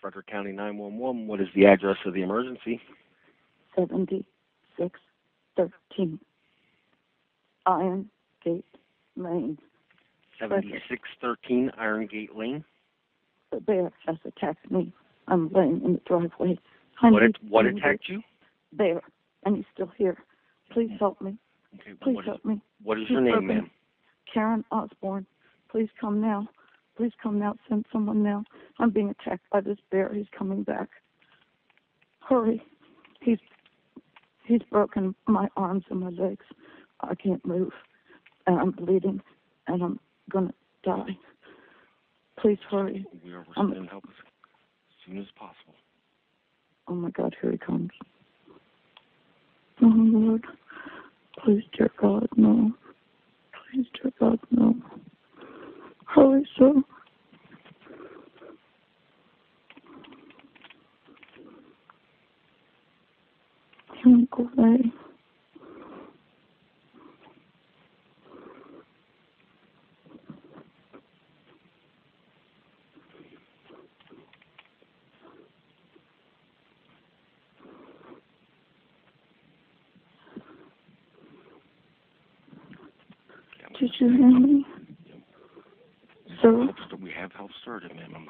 Frederick County 911. What is the address of the emergency? seventy-six thirteen Iron Gate Lane. 7613 Iron Gate Lane. The bear has attacked me. I'm laying in the driveway. What, at, what attacked you? Bear, and he's still here. Please help me. Okay, Please is, help me. what is your name, ma'am? Karen Osborne. Please come now. Please come now. Send someone now. I'm being attacked by this bear. He's coming back. Hurry. He's he's broken my arms and my legs. I can't move. And I'm bleeding and I'm gonna die. Please hurry. We are sending help as soon as possible. Oh my God, here he comes. Oh Lord. Please, dear God, no. Please, dear God, no. Hurry, sir. Can't away. Did you hear me? Sir? We have help started, ma'am. I'm,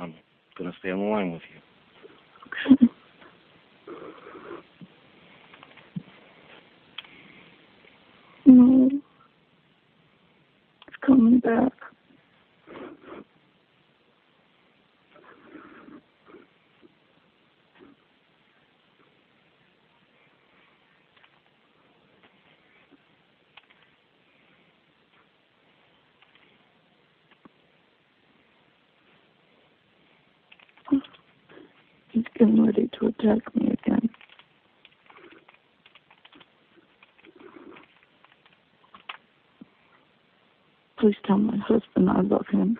I'm gonna stay on the line with you. Okay. No. It's coming back. He's getting ready to attack me again. Please tell my husband I love him.